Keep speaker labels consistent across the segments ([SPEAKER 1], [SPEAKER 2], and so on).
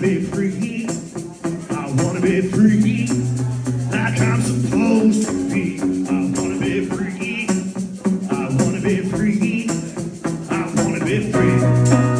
[SPEAKER 1] Be free. I wanna be free. Like I'm supposed to be. I wanna be free. I wanna be free. I wanna be free.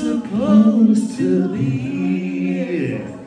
[SPEAKER 1] supposed to be.